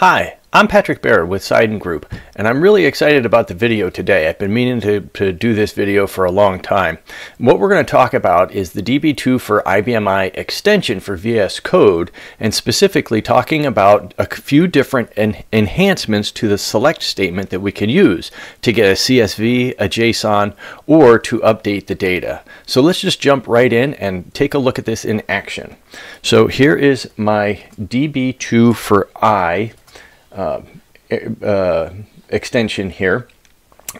Hi, I'm Patrick Baer with Seiden Group, and I'm really excited about the video today. I've been meaning to, to do this video for a long time. What we're going to talk about is the DB2 for IBMI extension for VS Code, and specifically talking about a few different en enhancements to the select statement that we can use to get a CSV, a JSON, or to update the data. So let's just jump right in and take a look at this in action. So here is my DB2 for I Uh, uh, extension here.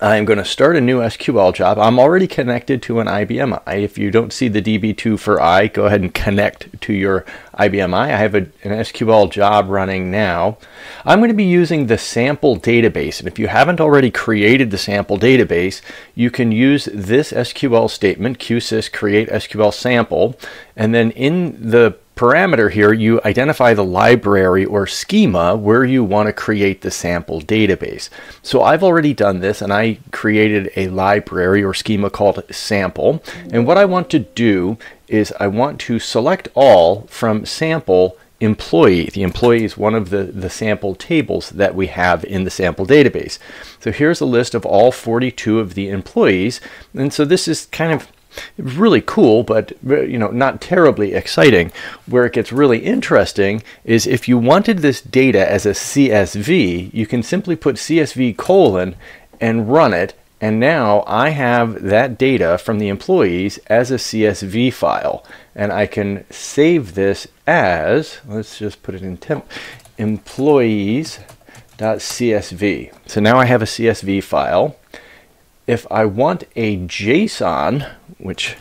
I'm going to start a new SQL job. I'm already connected to an IBM I. If you don't see the DB2 for I, go ahead and connect to your IBM I. I have a, an SQL job running now. I'm going to be using the sample database. And if you haven't already created the sample database, you can use this SQL statement, qsys create SQL sample. And then in the parameter here, you identify the library or schema where you want to create the sample database. So I've already done this and I created a library or schema called sample. And what I want to do is I want to select all from sample employee. The employee is one of the, the sample tables that we have in the sample database. So here's a list of all 42 of the employees. And so this is kind of really cool, but uh, you know, not terribly exciting. Where it gets really interesting is if you wanted this data as a CSV, you can simply put CSV colon and run it. And now I have that data from the employees as a CSV file. And I can save this as, let's just put it in temp, employees.csv. So now I have a CSV file. If I want a JSON, which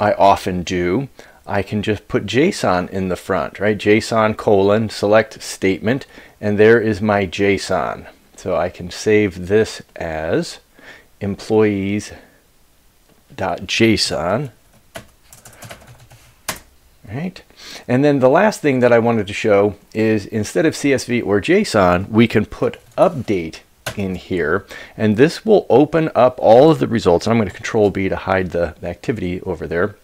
I often do, I can just put JSON in the front, right? JSON colon, select statement, and there is my JSON. So I can save this as employees.json. Right? And then the last thing that I wanted to show is instead of CSV or JSON, we can put update in here. And this will open up all of the results. I'm going to control B to hide the, activity over there.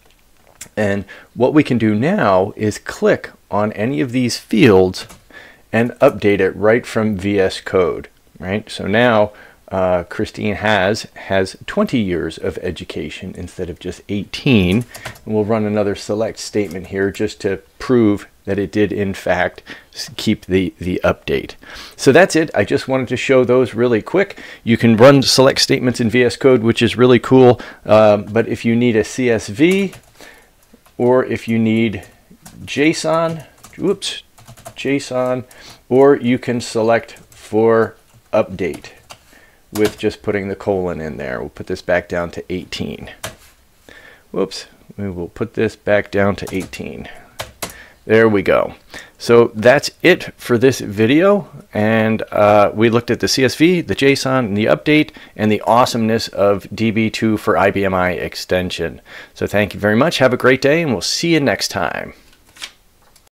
And what we can do now is click on any of these fields and update it right from VS Code right? So now uh, Christine has has 20 years of education instead of just 18 and we'll run another select statement here just to prove that it did in fact keep the the update. So that's it. I just wanted to show those really quick. You can run select statements in VS Code which is really cool um, but if you need a CSV or if you need JSON whoops JSON or you can select for update with just putting the colon in there. We'll put this back down to 18. Whoops, we will put this back down to 18. There we go. So that's it for this video. And uh, we looked at the CSV, the JSON, and the update, and the awesomeness of DB2 for IBMI extension. So thank you very much. Have a great day, and we'll see you next time.